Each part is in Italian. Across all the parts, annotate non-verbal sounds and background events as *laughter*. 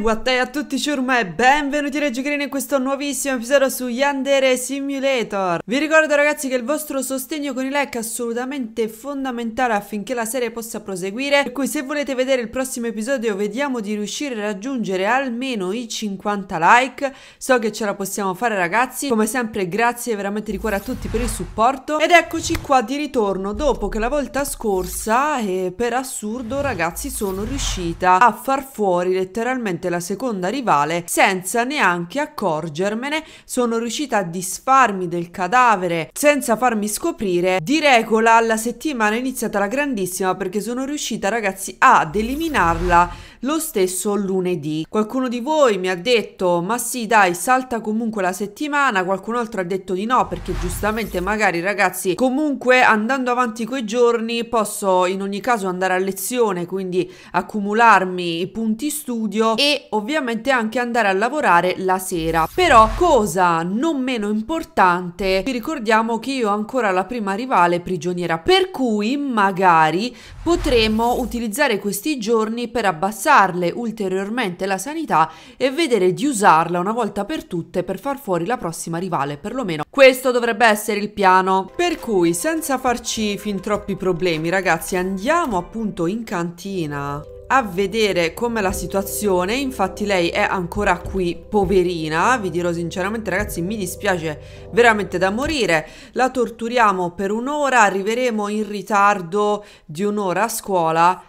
what a tutti ciurma e benvenuti Reggio Green in questo nuovissimo episodio su Yandere Simulator. Vi ricordo ragazzi che il vostro sostegno con i like è assolutamente fondamentale affinché la serie possa proseguire. Per cui se volete vedere il prossimo episodio vediamo di riuscire a raggiungere almeno i 50 like. So che ce la possiamo fare ragazzi. Come sempre grazie veramente di cuore a tutti per il supporto. Ed eccoci qua di ritorno dopo che la volta scorsa e per assurdo ragazzi sono riuscita a far fuori letteralmente praticamente la seconda rivale senza neanche accorgermene sono riuscita a disfarmi del cadavere senza farmi scoprire di regola. La settimana è iniziata la grandissima perché sono riuscita ragazzi ad eliminarla lo stesso lunedì. Qualcuno di voi mi ha detto ma sì dai salta comunque la settimana, qualcun altro ha detto di no perché giustamente magari ragazzi comunque andando avanti quei giorni posso in ogni caso andare a lezione quindi accumularmi i punti studio e ovviamente anche andare a lavorare la sera. Però cosa non meno importante, vi ricordiamo che io ho ancora la prima rivale prigioniera per cui magari potremo utilizzare questi giorni per abbassare migliorarle ulteriormente la sanità e vedere di usarla una volta per tutte per far fuori la prossima rivale, perlomeno questo dovrebbe essere il piano. Per cui, senza farci fin troppi problemi, ragazzi, andiamo appunto in cantina a vedere com'è la situazione. Infatti lei è ancora qui poverina. Vi dirò sinceramente ragazzi mi dispiace veramente da morire. La torturiamo per un'ora arriveremo in ritardo di un'ora a scuola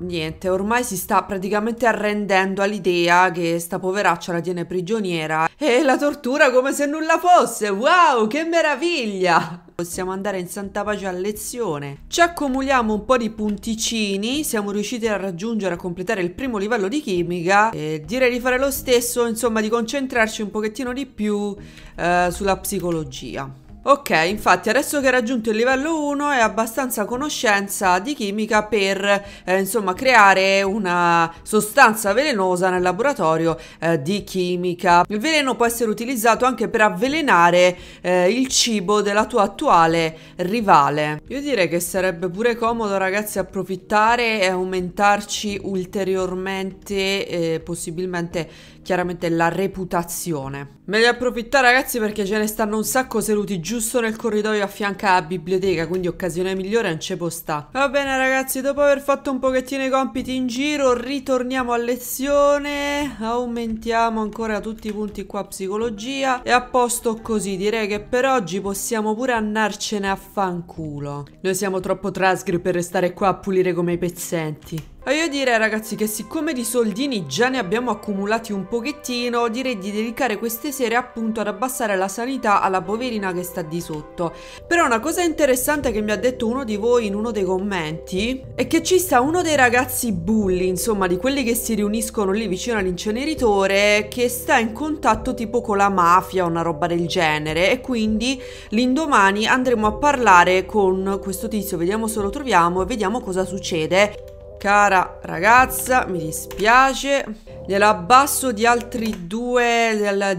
Niente, ormai si sta praticamente arrendendo all'idea che sta poveraccia la tiene prigioniera e la tortura come se nulla fosse. Wow, che meraviglia! Possiamo andare in santa pace a lezione. Ci accumuliamo un po' di punticini, siamo riusciti a raggiungere, a completare il primo livello di chimica e direi di fare lo stesso, insomma di concentrarci un pochettino di più eh, sulla psicologia. Ok, infatti adesso che hai raggiunto il livello 1 hai abbastanza conoscenza di chimica per eh, insomma creare una sostanza velenosa nel laboratorio eh, di chimica. Il veleno può essere utilizzato anche per avvelenare eh, il cibo della tua attuale rivale. Io direi che sarebbe pure comodo ragazzi approfittare e aumentarci ulteriormente eh, possibilmente chiaramente la reputazione. Meglio approfittare ragazzi perché ce ne stanno un sacco seduti giusto nel corridoio a alla biblioteca, quindi occasione migliore non ci può sta. Va bene ragazzi, dopo aver fatto un pochettino i compiti in giro, ritorniamo a lezione, aumentiamo ancora tutti i punti qua psicologia e a posto così, direi che per oggi possiamo pure andarcene a fanculo. Noi siamo troppo trasgri per restare qua a pulire come i pezzenti. Io direi ragazzi che siccome di soldini già ne abbiamo accumulati un pochettino, direi di dedicare queste sere appunto ad abbassare la sanità alla poverina che sta di sotto. Però una cosa interessante che mi ha detto uno di voi in uno dei commenti è che ci sta uno dei ragazzi bulli, insomma di quelli che si riuniscono lì vicino all'inceneritore, che sta in contatto tipo con la mafia o una roba del genere e quindi l'indomani andremo a parlare con questo tizio, vediamo se lo troviamo e vediamo cosa succede. Cara ragazza, mi dispiace. Glielo abbasso di altri due,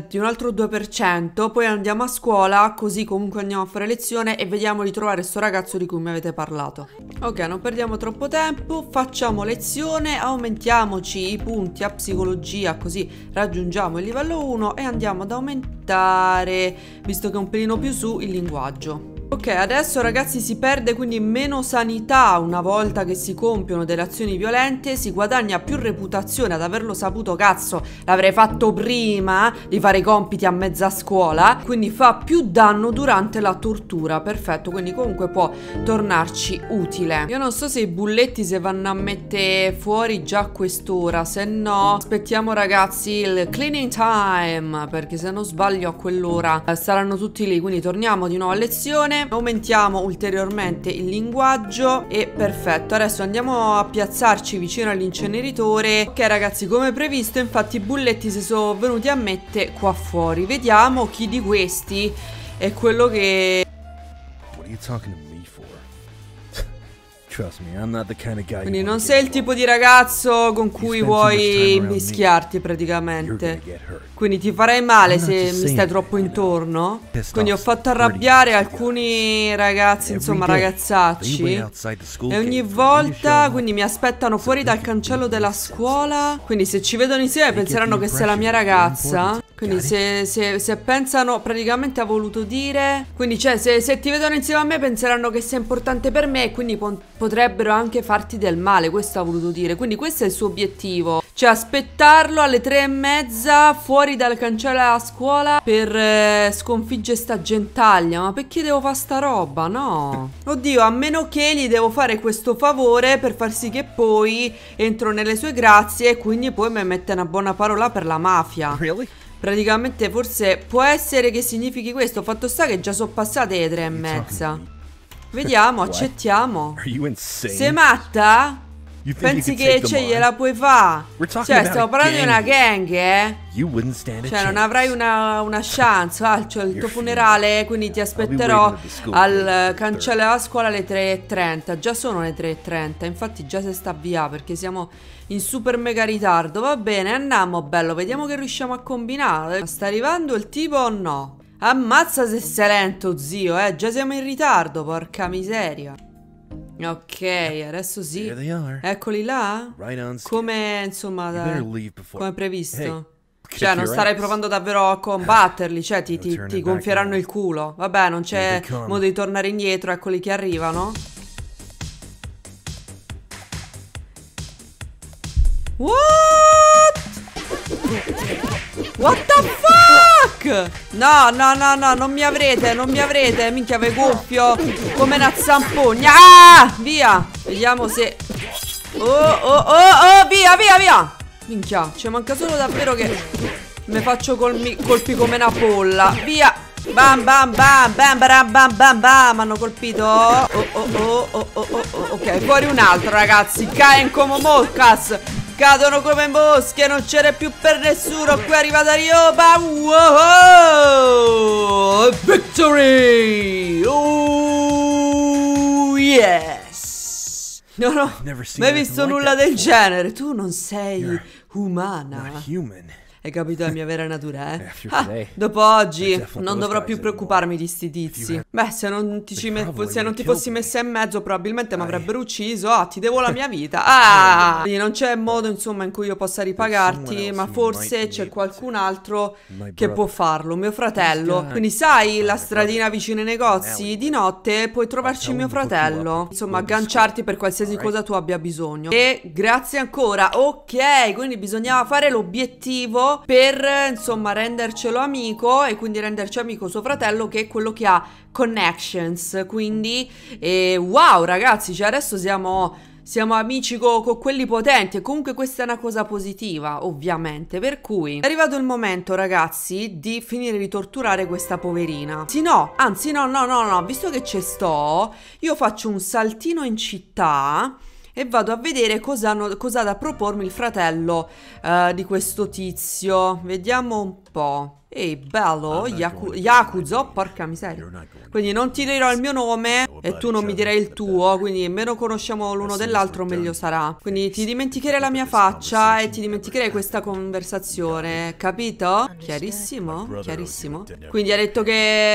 di un altro 2%. Poi andiamo a scuola, così comunque andiamo a fare lezione e vediamo di trovare questo ragazzo di cui mi avete parlato. Ok, non perdiamo troppo tempo, facciamo lezione, aumentiamoci i punti a psicologia, così raggiungiamo il livello 1 e andiamo ad aumentare, visto che è un pelino più su, il linguaggio. Ok, adesso ragazzi si perde quindi meno sanità una volta che si compiono delle azioni violente, si guadagna più reputazione ad averlo saputo, cazzo, l'avrei fatto prima di fare i compiti a mezza scuola, quindi fa più danno durante la tortura, perfetto, quindi comunque può tornarci utile. Io non so se i bulletti se vanno a mettere fuori già quest'ora, se no aspettiamo ragazzi il cleaning time, perché se non sbaglio a quell'ora saranno tutti lì, quindi torniamo di nuovo a lezione aumentiamo ulteriormente il linguaggio e perfetto. Adesso andiamo a piazzarci vicino all'inceneritore. Ok ragazzi come previsto infatti i bulletti si sono venuti a mettere qua fuori. Vediamo chi di questi è quello che What are you talking to Quindi non sei il tipo di ragazzo con cui vuoi mischiarti praticamente. Quindi ti farai male se mi stai troppo intorno. Quindi ho fatto arrabbiare alcuni ragazzi, insomma ragazzacci. E ogni volta quindi mi aspettano fuori dal cancello della scuola. Quindi se ci vedono insieme penseranno che sei la mia ragazza. Quindi se, se- se pensano praticamente ha voluto dire. Quindi cioè se, se ti vedono insieme a me penseranno che sei importante per me e quindi po- potrebbero anche farti del male. Questo ha voluto dire. Quindi questo è il suo obiettivo. Cioè aspettarlo alle tre e mezza fuori dal cancello della scuola per eh, sconfiggere sta gentaglia. Ma perché devo fare sta roba? No. Oddio, a meno che gli devo fare questo favore per far sì che poi entro nelle sue grazie e quindi poi mi mette una buona parola per la mafia. Really? Praticamente forse può essere che significhi questo. Fatto sta che già sono passate le tre e mezza. Vediamo, accettiamo. Sei matta? Pensi che ce gliela puoi fare? Cioè, stiamo parlando di una gang. eh? Cioè, non avrai una, una chance. Ah, cioè, il tuo funerale, quindi ti aspetterò al cancello della scuola alle 3.30. Già sono le 3.30. Infatti, già si sta via perché siamo in super mega ritardo. Va bene, andiamo, bello. Vediamo che riusciamo a combinare. Sta arrivando il tipo o no? Ammazza se sei lento, zio, eh. Già siamo in ritardo, porca miseria. Ok, adesso sì. Eccoli là. Come, insomma, da- come previsto. Cioè, non starei provando davvero a combatterli. Cioè, ti, ti- ti gonfieranno il culo. Vabbè, non c'è modo di tornare indietro. Eccoli che arrivano. What? What the fuck? No, no, no, no, non mi avrete, non mi avrete. Minchia, ve gonfio come una zampogna. Ah, via. Vediamo se... Oh, oh, oh, oh, via, via, via. Minchia, ci manca solo davvero che mi faccio colmi- colpi come una polla. Via. Bam, bam, bam, bam, bam, bam, bam, bam. Hanno colpito. Oh, oh, oh, oh, oh, oh, oh. Ok, fuori un altro, ragazzi. Caen come moscas. Cadono come mosche, non c'era più per nessuno. Qui è arrivata Rioba. Wow! Victory! Oh, yes! No, no, never seen mai visto nulla del genere. Tu non sei umana. Hai capito la mia vera natura, eh? *laughs* After Ah, dopo oggi non dovrò più preoccuparmi di sti tizi. Beh, se non ti, ci me- se non ti fossi messa in mezzo, probabilmente mi avrebbero ucciso. Ah, ti devo la mia vita. *laughs* Ah! Quindi non c'è modo, insomma, in cui io possa ripagarti, ma forse c'è qualcun altro che può farlo, mio fratello. Quindi sai, la stradina vicino ai negozi, di notte puoi trovarci mio fratello. Insomma, agganciarti per qualsiasi cosa tu abbia bisogno. E grazie ancora. Ok, quindi bisognava fare l'obiettivo per, insomma, rendercelo amico e quindi renderci amico suo fratello che è quello che ha connections. Quindi, eh, wow, ragazzi, cioè adesso siamo siamo amici con quelli potenti e comunque questa è una cosa positiva, ovviamente. Per cui è arrivato il momento, ragazzi, di finire di torturare questa poverina. Sì, no, anzi, no, no, no, no, visto che ci sto, io faccio un saltino in città e vado a vedere cosa, hanno- cosa ha da propormi il fratello eh, di questo tizio. Vediamo un po'. Ehi, bello, Yaku- Yakuzo, porca miseria. Quindi non ti dirò il mio nome e tu non mi dirai il tuo, quindi meno conosciamo l'uno dell'altro meglio sarà. Quindi ti dimenticherai la mia faccia e ti dimenticherai questa conversazione, capito? Chiarissimo? Chiarissimo. Quindi ha detto che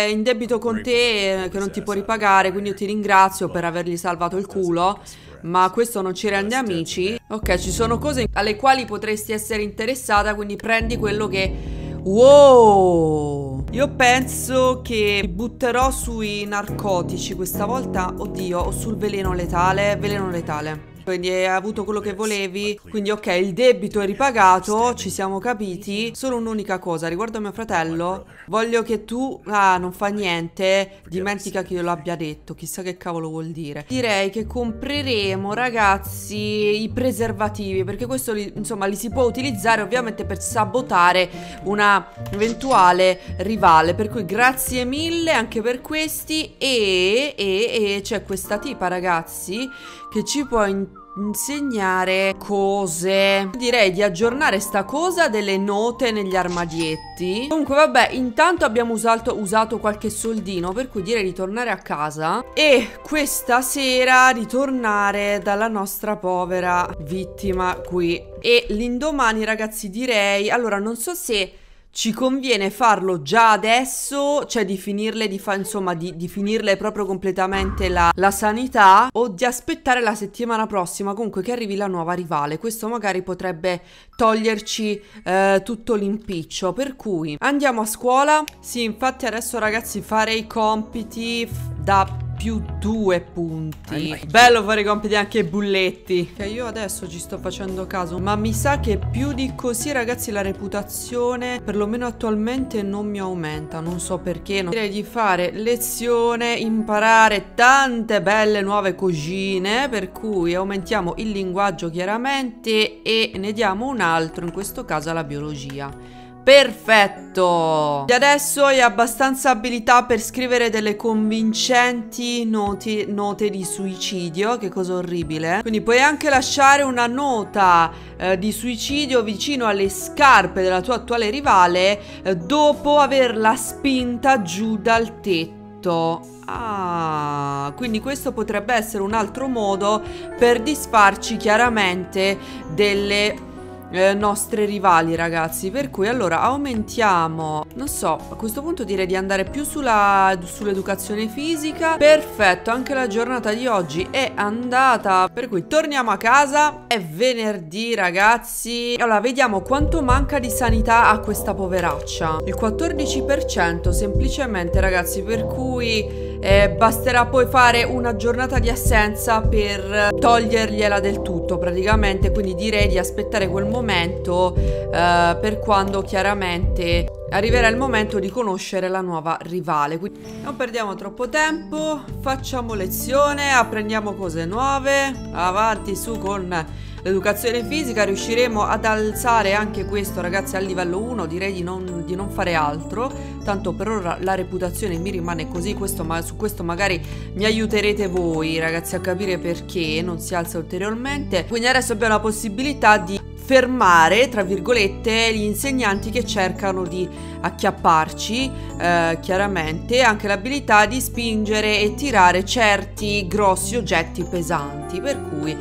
è in debito con te, che non ti può ripagare, quindi io ti ringrazio per avergli salvato il culo. Ma questo non ci rende amici. Ok, ci sono cose alle quali potresti essere interessata, quindi prendi quello che Wow! Io penso che mi butterò sui narcotici questa volta. Oddio, o sul veleno letale. Veleno letale. Quindi hai avuto quello che volevi. Quindi ok, il debito è ripagato, ci siamo capiti. Solo un'unica cosa, riguardo mio fratello, voglio che tu... Ah, non fa niente, dimentica che io l'abbia detto, chissà che cavolo vuol dire. Direi che compreremo, ragazzi, i preservativi, perché questo li- insomma li si può utilizzare ovviamente per sabotare una eventuale rivale. Per cui grazie mille anche per questi e, e, e c'è questa tipa, ragazzi, che ci può in- insegnare cose. Direi di aggiornare sta cosa delle note negli armadietti. Comunque vabbè, intanto abbiamo usato, usato qualche soldino, per cui direi di tornare a casa e questa sera ritornare dalla nostra povera vittima qui. E l'indomani ragazzi direi, allora non so se ci conviene farlo già adesso, cioè di finirle, di fa, insomma, di, di finirle proprio completamente la, la, sanità o di aspettare la settimana prossima comunque che arrivi la nuova rivale. Questo magari potrebbe toglierci eh, tutto l'impiccio. Per cui andiamo a scuola. Sì, infatti adesso ragazzi fare i compiti da più due punti. Bello fare i compiti anche bulletti. Che io adesso ci sto facendo caso. Ma mi sa che più di così, ragazzi, la reputazione, perlomeno attualmente, non mi aumenta. Non so perché. Non direi di fare lezione, imparare tante belle nuove cugine. Per cui aumentiamo il linguaggio chiaramente e ne diamo un altro, in questo caso alla biologia. Perfetto! E adesso hai abbastanza abilità per scrivere delle convincenti noti, note di suicidio, che cosa orribile. Quindi puoi anche lasciare una nota eh, di suicidio vicino alle scarpe della tua attuale rivale eh, dopo averla spinta giù dal tetto. Ah, quindi questo potrebbe essere un altro modo per disfarci chiaramente delle eh, nostre rivali ragazzi. Per cui allora aumentiamo non so a questo punto direi di andare più sull'educazione fisica. Perfetto anche la giornata di oggi è andata. Per cui torniamo a casa. È venerdì ragazzi. Allora vediamo quanto manca di sanità a questa poveraccia. Il 14% semplicemente ragazzi. Per cui eh, basterà poi fare una giornata di assenza per togliergliela del tutto praticamente. Quindi direi di aspettare quel momento eh, per quando chiaramente arriverà il momento di conoscere la nuova rivale. Quindi non perdiamo troppo tempo facciamo lezione apprendiamo cose nuove. Avanti su con l'educazione fisica riusciremo ad alzare anche questo ragazzi al livello 1 direi di non, di non fare altro. Tanto per ora la reputazione mi rimane così questo, ma, su questo magari mi aiuterete voi ragazzi a capire perché non si alza ulteriormente. Quindi adesso abbiamo la possibilità di fermare, tra virgolette, gli insegnanti che cercano di acchiapparci, eh, chiaramente, anche l'abilità di spingere e tirare certi grossi oggetti pesanti, per cui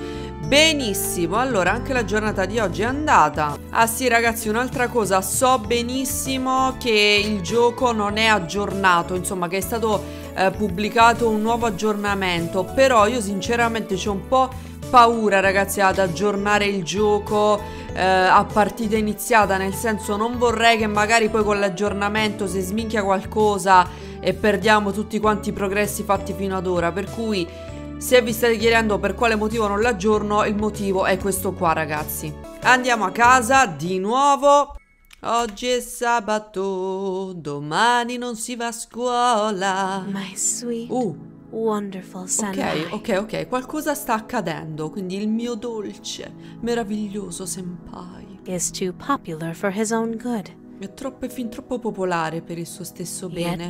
Benissimo, allora anche la giornata di oggi è andata. Ah sì ragazzi un'altra cosa So benissimo che il gioco non è aggiornato Insomma che è stato eh, pubblicato un nuovo aggiornamento Però io sinceramente c'ho un po' paura ragazzi ad aggiornare il gioco eh, a partita iniziata Nel senso non vorrei che magari poi con l'aggiornamento si sminchia qualcosa E perdiamo tutti quanti i progressi fatti fino ad ora Per cui se vi state chiedendo per quale motivo non l'aggiorno, il motivo è questo qua ragazzi. Andiamo a casa di nuovo. Oggi è sabato, domani non si va a scuola. My sweet, Uh, wonderful senpai. ok, ok, ok, qualcosa sta accadendo, quindi il mio dolce, meraviglioso senpai. Is too popular for his own good. È troppo, è fin troppo popolare per il suo stesso bene.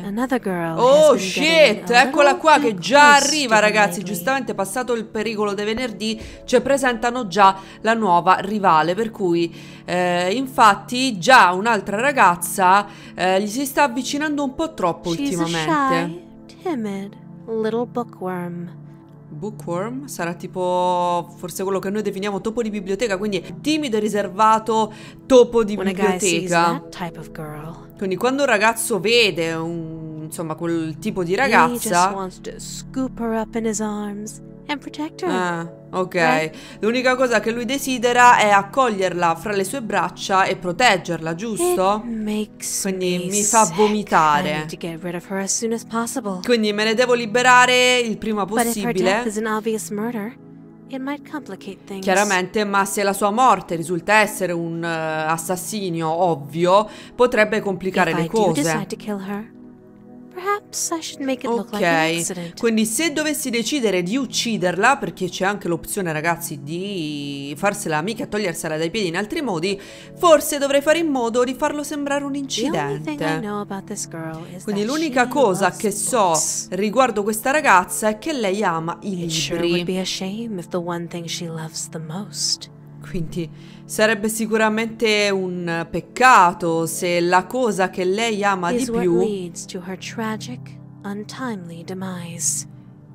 Oh shit, a eccola qua che già arriva ragazzi, giustamente passato il pericolo dei venerdì ci presentano già la nuova rivale, per cui eh, infatti già un'altra ragazza eh, gli si sta avvicinando un po' troppo She's a ultimamente. shy, timid little bookworm. Bookworm sarà tipo forse quello che noi definiamo topo di biblioteca, quindi timido e riservato topo di biblioteca. Quindi quando un ragazzo vede un, insomma quel tipo di ragazza and protect her. Ah, ok. Eh? L'unica cosa che lui desidera è accoglierla fra le sue braccia e proteggerla, giusto? Quindi mi fa vomitare. As as. Quindi me ne devo liberare il prima possibile. murder. Chiaramente, ma se la sua morte risulta essere un eh, assassinio ovvio, potrebbe complicare if le I cose. Ok, quindi se dovessi decidere di ucciderla, perché c'è anche l'opzione ragazzi di farsela amica e togliersela dai piedi in altri modi, forse dovrei fare in modo di farlo sembrare un incidente. Quindi l'unica cosa che so riguardo questa ragazza è che lei ama i It sure would libri. be a shame if the one thing she loves the most Quindi sarebbe sicuramente un peccato se la cosa che lei ama di più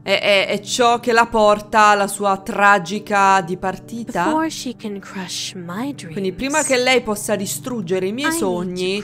è, è- è ciò che la porta alla sua tragica dipartita. Quindi prima che lei possa distruggere i miei sogni,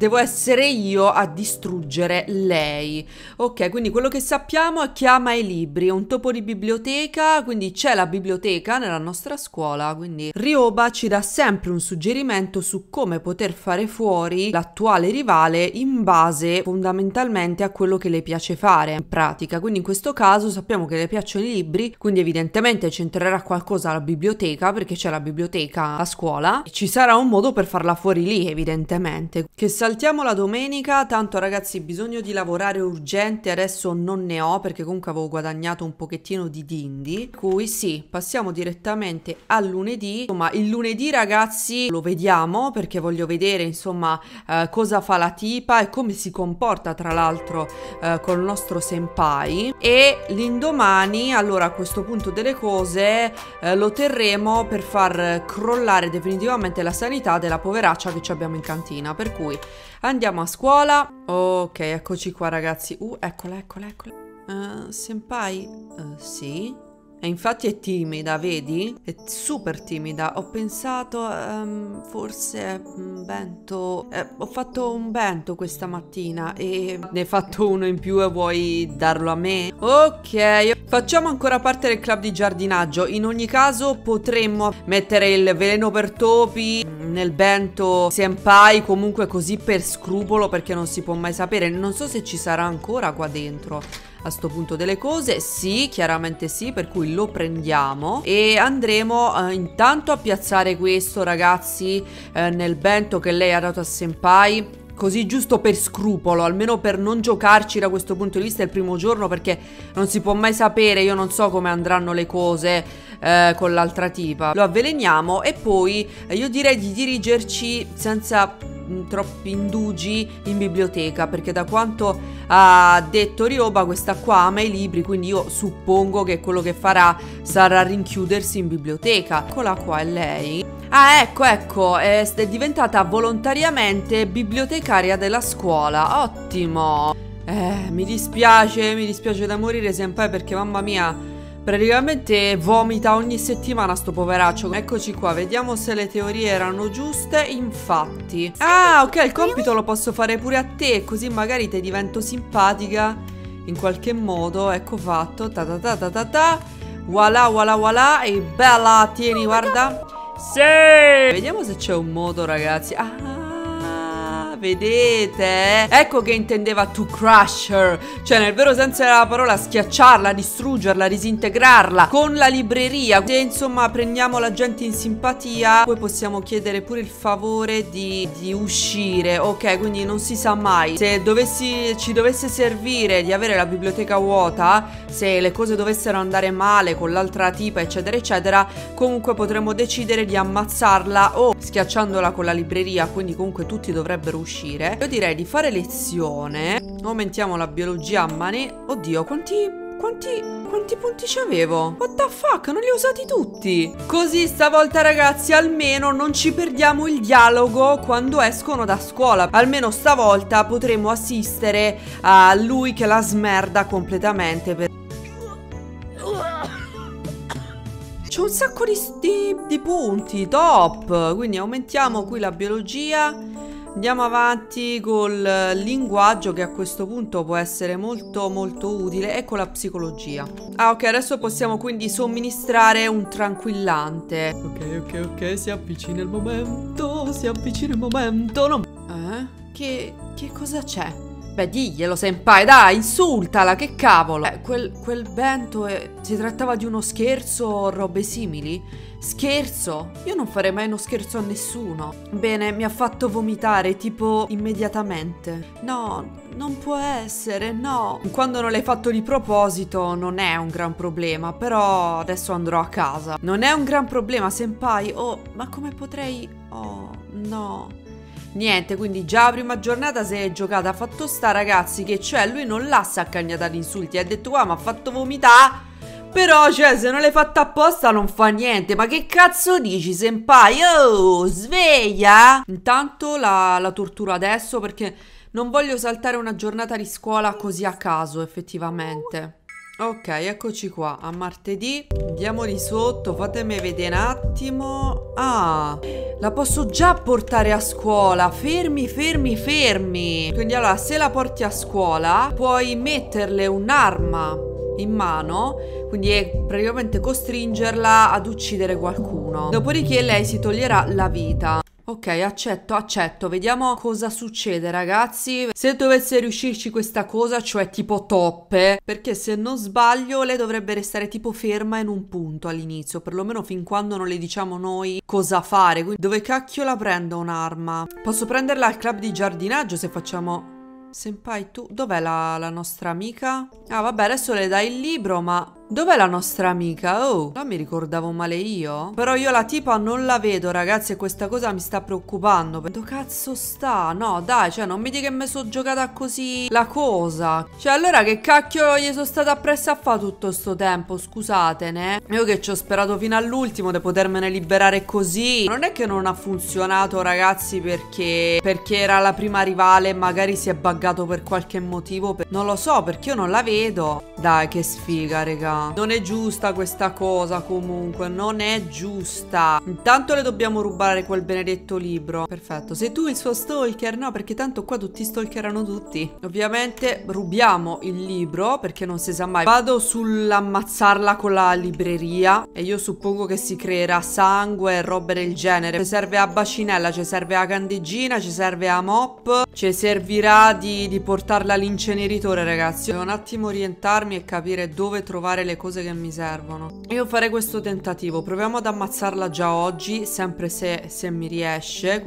devo essere io a distruggere lei. Ok, quindi quello che sappiamo è che ama i libri, è un topo di biblioteca, quindi c'è la biblioteca nella nostra scuola, quindi Ryoba ci dà sempre un suggerimento su come poter fare fuori l'attuale rivale in base fondamentalmente a quello che le piace fare in pratica. Quindi in questo caso sappiamo che le piacciono i libri, quindi evidentemente c'entrerà qualcosa alla biblioteca perché c'è la biblioteca a scuola e ci sarà un modo per farla fuori lì, evidentemente. Che saltiamo la domenica, tanto ragazzi, bisogno di lavorare urgente, adesso non ne ho perché comunque avevo guadagnato un pochettino di dindi. Per Cui sì, passiamo direttamente al lunedì. Insomma, il lunedì ragazzi lo vediamo perché voglio vedere insomma eh, cosa fa la tipa e come si comporta tra l'altro eh, col nostro senpai e l'indomani allora a questo punto delle cose eh, lo terremo per far crollare definitivamente la sanità della poveraccia che ci abbiamo in cantina per cui andiamo a scuola. Ok eccoci qua ragazzi. Uh eccola eccola eccola Eh, senpai? Eh, sì e infatti è timida, vedi? È super timida. Ho pensato, ehm, forse un bento. eh, ho fatto un bento questa mattina e ne hai fatto uno in più e vuoi darlo a me? Ok, facciamo ancora parte del club di giardinaggio. In ogni caso potremmo mettere il veleno per topi nel bento senpai comunque così per scrupolo perché non si può mai sapere. Non so se ci sarà ancora qua dentro a sto punto delle cose. Sì chiaramente sì per cui lo prendiamo. E andremo eh, intanto a piazzare questo ragazzi eh, nel bento che lei ha dato a senpai Così giusto per scrupolo, almeno per non giocarci da questo punto di vista il primo giorno perché non si può mai sapere, io non so come andranno le cose eh, con l'altra tipa. Lo avveleniamo e poi eh, io direi di dirigerci senza mh, troppi indugi in biblioteca perché da quanto ha detto Ryoba questa qua ama i libri quindi io suppongo che quello che farà sarà rinchiudersi in biblioteca. Eccola qua è lei. Ah, ecco, ecco, è, è diventata volontariamente bibliotecaria della scuola. Ottimo. Eh, mi dispiace, mi dispiace da morire senpai perché mamma mia, praticamente vomita ogni settimana sto poveraccio. Eccoci qua, vediamo se le teorie erano giuste. Infatti. Ah, ok, il compito lo posso fare pure a te, così magari ti divento simpatica in qualche modo. Ecco fatto. Ta ta ta ta ta ta. Voilà, voilà, voilà. E bella, tieni, guarda. Sì! Vediamo se c'è un modo, ragazzi. Ah, vedete? Ecco che intendeva to crush her. Cioè, nel vero senso della parola, schiacciarla, distruggerla, disintegrarla. Con la libreria. Se insomma prendiamo la gente in simpatia, poi possiamo chiedere pure il favore di, di uscire. Ok, quindi non si sa mai. Se dovessi, ci dovesse servire di avere la biblioteca vuota, se le cose dovessero andare male con l'altra tipa, eccetera, eccetera, comunque potremmo decidere di ammazzarla o schiacciandola con la libreria, quindi comunque tutti dovrebbero uscire. Io direi di fare lezione. Aumentiamo la biologia a mani. Oddio, quanti quanti, quanti punti ci avevo? What the fuck? Non li ho usati tutti. Così stavolta ragazzi almeno non ci perdiamo il dialogo quando escono da scuola. Almeno stavolta potremo assistere a lui che la smerda completamente. Per... C'è un sacco di, di, di punti, top. Quindi aumentiamo qui la biologia. Andiamo avanti col linguaggio che a questo punto può essere molto molto utile e con la psicologia. Ah ok, adesso possiamo quindi somministrare un tranquillante. Ok, ok, ok, si avvicina il momento, si avvicina il momento. Non... Eh? Che, che cosa c'è? Beh, diglielo, senpai, dai, insultala, che cavolo. Eh, quel, quel bento, è... si trattava di uno scherzo o robe simili? Scherzo? Io non farei mai uno scherzo a nessuno. Bene, mi ha fatto vomitare, tipo, immediatamente. No, non può essere, no. Quando non l'hai fatto di proposito non è un gran problema, però adesso andrò a casa. Non è un gran problema, senpai. Oh, ma come potrei... Oh, no. Niente, quindi già la prima giornata si è giocata. Ha fatto sta ragazzi che cioè lui non l'ha saccagnata di insulti. Ha detto qua mi ha fatto vomitare. Però, cioè, se non l'hai fatta apposta non fa niente. Ma che cazzo dici, senpai? Oh, sveglia! Intanto la, la tortura adesso perché non voglio saltare una giornata di scuola così a caso, effettivamente. Ok, eccoci qua, a martedì. Andiamo di sotto, fatemi vedere un attimo. Ah, la posso già portare a scuola. Fermi, fermi, fermi. Quindi allora, se la porti a scuola, puoi metterle un'arma in mano, quindi è praticamente costringerla ad uccidere qualcuno. Dopodiché lei si toglierà la vita. Ok, accetto, accetto. Vediamo cosa succede, ragazzi. Se dovesse riuscirci questa cosa, cioè tipo toppe, perché se non sbaglio lei dovrebbe restare tipo ferma in un punto all'inizio, perlomeno fin quando non le diciamo noi cosa fare. Quindi dove cacchio la prendo un'arma? Posso prenderla al club di giardinaggio se facciamo... Senpai, tu... Dov'è la, la nostra amica? Ah, vabbè, adesso le dai il libro, ma... Dov'è la nostra amica? Oh, non mi ricordavo male io. Però io la tipa non la vedo, ragazzi, e questa cosa mi sta preoccupando. Dove cazzo sta? No, dai, cioè, non mi dica che mi sono giocata così la cosa. Cioè, allora che cacchio gli sono stata appresso a fare tutto sto tempo? Scusatene. Io che ci ho sperato fino all'ultimo di potermene liberare così. Non è che non ha funzionato, ragazzi, perché, perché era la prima rivale e magari si è buggato per qualche motivo. Non lo so, perché io non la vedo. Dai, che sfiga, raga. Non è giusta questa cosa comunque, non è giusta. Intanto le dobbiamo rubare quel benedetto libro. Perfetto, sei tu il suo stalker? No, perché tanto qua tutti stalkerano tutti. Ovviamente rubiamo il libro, perché non si sa mai. Vado sull'ammazzarla con la libreria e io suppongo che si creerà sangue e robe del genere. Ci serve a bacinella, ci serve a candeggina, ci serve a mop. Ci servirà di, di portarla all'inceneritore, ragazzi. Devo un attimo orientarmi e capire dove trovare le le cose che mi servono. Io farei questo tentativo, proviamo ad ammazzarla già oggi, sempre se, se mi riesce.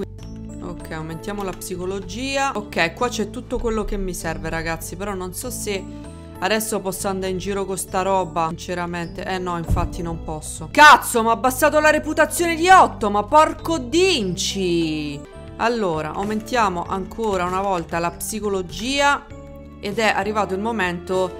Ok, aumentiamo la psicologia. Ok, qua c'è tutto quello che mi serve, ragazzi, però non so se... Adesso posso andare in giro con sta roba Sinceramente Eh no infatti non posso Cazzo mi ha abbassato la reputazione di 8 Ma porco dinci Allora aumentiamo ancora una volta la psicologia Ed è arrivato il momento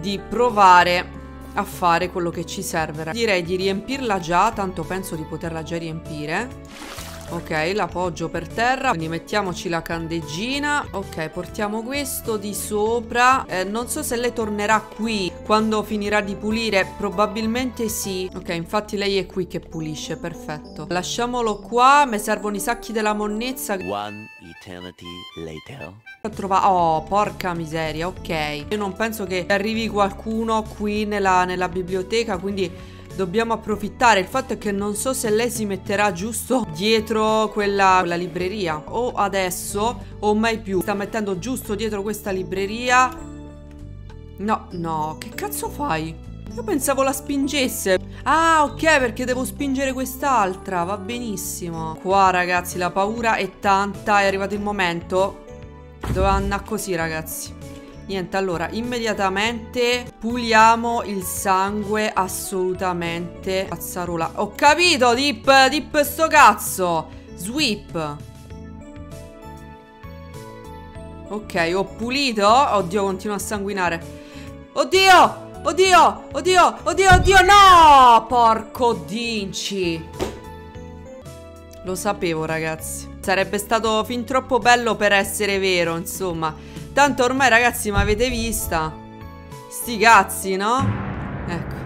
Di provare a fare quello che ci serve. Direi di riempirla già, tanto penso di poterla già riempire. Ok, l'appoggio per terra, quindi mettiamoci la candeggina. Ok, portiamo questo di sopra. Eh, non so se lei tornerà qui quando finirà di pulire, probabilmente sì. Ok, infatti lei è qui che pulisce, perfetto. Lasciamolo qua, mi servono i sacchi della monnezza. One eternity later. Trova oh, porca miseria, ok. Io non penso che arrivi qualcuno qui nella, nella biblioteca, quindi dobbiamo approfittare. Il fatto è che non so se lei si metterà giusto dietro quella, quella libreria. O adesso o mai più. Sta mettendo giusto dietro questa libreria. No, no, che cazzo fai? Io pensavo la spingesse. Ah, ok, perché devo spingere quest'altra. Va benissimo. Qua, ragazzi, la paura è tanta. È arrivato il momento. Doveva andare così, ragazzi. Niente, allora, immediatamente puliamo il sangue assolutamente. Cazzarola. Ho capito, Dip, Dip sto cazzo. Sweep. Ok, ho pulito. Oddio, continua a sanguinare. Oddio! Oddio! Oddio! Oddio! Oddio! No! Porco dinci! Lo sapevo, ragazzi. Sarebbe stato fin troppo bello per essere vero, insomma. Tanto ormai ragazzi mi avete vista Sti cazzi no? Ecco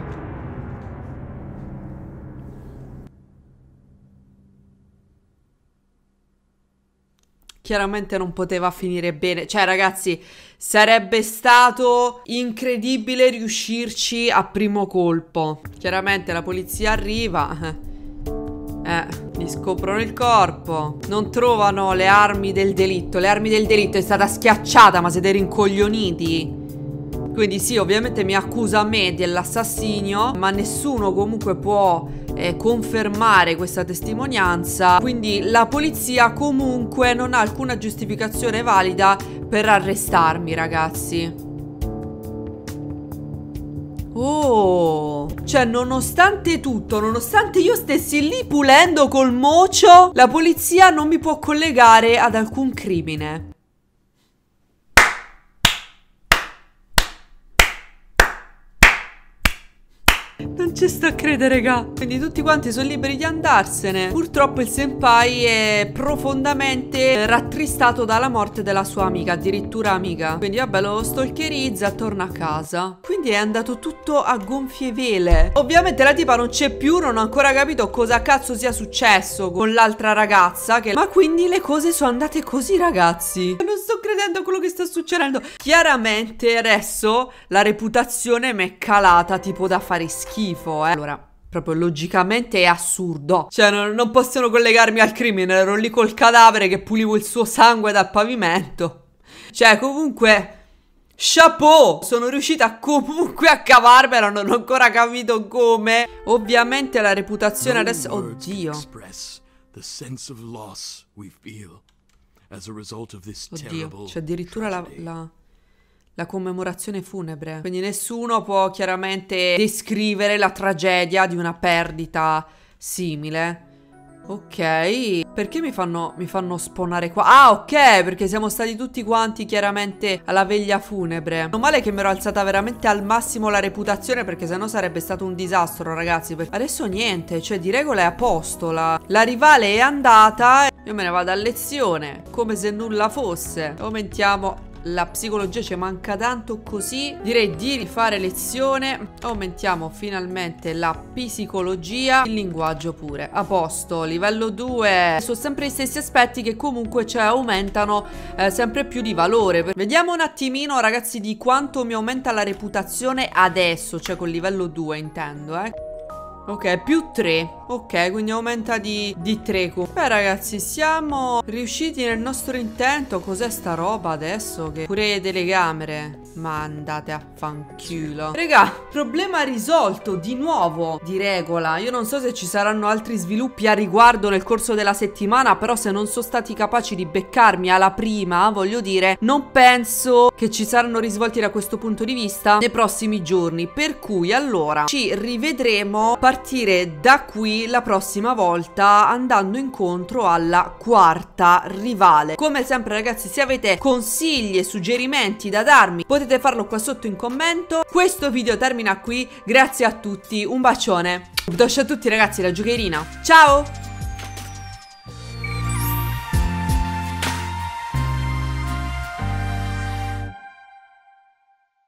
Chiaramente non poteva finire bene Cioè ragazzi Sarebbe stato incredibile riuscirci a primo colpo Chiaramente la polizia arriva Eh Gli scoprono il corpo. Non trovano le armi del delitto. Le armi del delitto è stata schiacciata, ma siete rincoglioniti. Quindi sì, ovviamente mi accusa me dell'assassinio, ma nessuno comunque può eh, confermare questa testimonianza. Quindi la polizia comunque non ha alcuna giustificazione valida per arrestarmi, ragazzi. Oh, cioè nonostante tutto, nonostante io stessi lì pulendo col mocio, la polizia non mi può collegare ad alcun crimine. Non ci sto a credere, raga. Quindi tutti quanti sono liberi di andarsene. Purtroppo il senpai è profondamente rattristato dalla morte della sua amica, addirittura amica. Quindi vabbè, lo stalkerizza, torna a casa. Quindi è andato tutto a gonfie vele. Ovviamente la tipa non c'è più, non ho ancora capito cosa cazzo sia successo con l'altra ragazza. Che... Ma quindi le cose sono andate così, ragazzi. Non sto credendo a quello che sta succedendo. Chiaramente adesso la reputazione mi è calata tipo da fare schifo, eh. Allora, proprio logicamente è assurdo. Cioè, non, non possono collegarmi al crimine. Ero lì col cadavere che pulivo il suo sangue dal pavimento. Cioè, comunque. Chapeau! Sono riuscita comunque a cavarmela, non ho ancora capito come. Ovviamente la reputazione No adesso. Oddio. Oddio, c'è addirittura la, la- la commemorazione funebre. Quindi nessuno può chiaramente descrivere la tragedia di una perdita simile. Ok, perché mi fanno, mi fanno spawnare qua? Ah, ok, perché siamo stati tutti quanti chiaramente alla veglia funebre. Non male che mi ero alzata veramente al massimo la reputazione perché sennò sarebbe stato un disastro, ragazzi. Adesso niente, cioè di regola è a posto. La, la rivale è andata. Io me ne vado a lezione, come se nulla fosse. Aumentiamo la psicologia ci manca tanto così. Direi di rifare lezione. Aumentiamo finalmente la psicologia il linguaggio pure. A posto livello 2 sono sempre gli stessi aspetti che comunque cioè aumentano eh, sempre più di valore. Vediamo un attimino ragazzi di quanto mi aumenta la reputazione adesso cioè col livello 2 intendo eh. Ok, più 3. Ok, quindi aumenta di, di 3. Beh, ragazzi, siamo riusciti nel nostro intento. Cos'è sta roba adesso? Che pure telecamere. Ma andate a fanculo. Raga, problema risolto di nuovo. Di regola. Io non so se ci saranno altri sviluppi a riguardo nel corso della settimana. Però, se non sono stati capaci di beccarmi alla prima, voglio dire, non penso che ci saranno risvolti da questo punto di vista nei prossimi giorni. Per cui, allora, ci rivedremo partire da qui la prossima volta andando incontro alla quarta rivale. Come sempre ragazzi se avete consigli e suggerimenti da darmi potete farlo qua sotto in commento. Questo video termina qui, grazie a tutti, un bacione. Un a tutti ragazzi, la giocherina. Ciao!